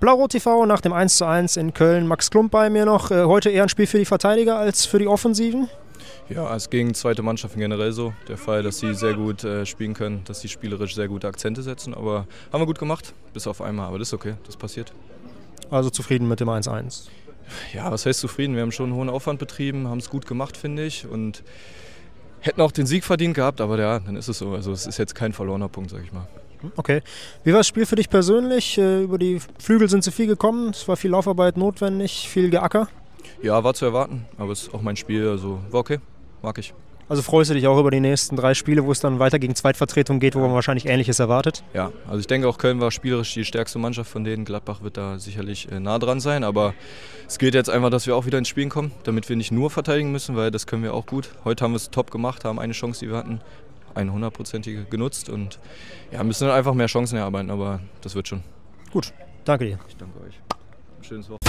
Blau TV nach dem 1:1 in Köln. Max Klump bei mir noch. Äh, heute eher ein Spiel für die Verteidiger als für die Offensiven? Ja, es gegen zweite Mannschaften generell so. Der Fall, dass sie sehr gut äh, spielen können, dass sie spielerisch sehr gute Akzente setzen. Aber haben wir gut gemacht, bis auf einmal. Aber das ist okay, das passiert. Also zufrieden mit dem 1:1? Ja, was heißt zufrieden? Wir haben schon einen hohen Aufwand betrieben, haben es gut gemacht, finde ich. Und hätten auch den Sieg verdient gehabt, aber ja, dann ist es so. Also es ist jetzt kein verlorener Punkt, sag ich mal. Okay. Wie war das Spiel für dich persönlich? Äh, über die Flügel sind sie viel gekommen, es war viel Laufarbeit notwendig, viel Geacker. Ja, war zu erwarten, aber es ist auch mein Spiel, also war okay, mag ich. Also freust du dich auch über die nächsten drei Spiele, wo es dann weiter gegen Zweitvertretung geht, wo man wahrscheinlich Ähnliches erwartet? Ja, also ich denke auch Köln war spielerisch die stärkste Mannschaft von denen. Gladbach wird da sicherlich äh, nah dran sein, aber es geht jetzt einfach, dass wir auch wieder ins Spielen kommen, damit wir nicht nur verteidigen müssen, weil das können wir auch gut. Heute haben wir es top gemacht, haben eine Chance, die wir hatten, eine hundertprozentige genutzt und ja, müssen dann einfach mehr Chancen erarbeiten, aber das wird schon. Gut, danke dir. Ich danke euch. Schönes Wochenende.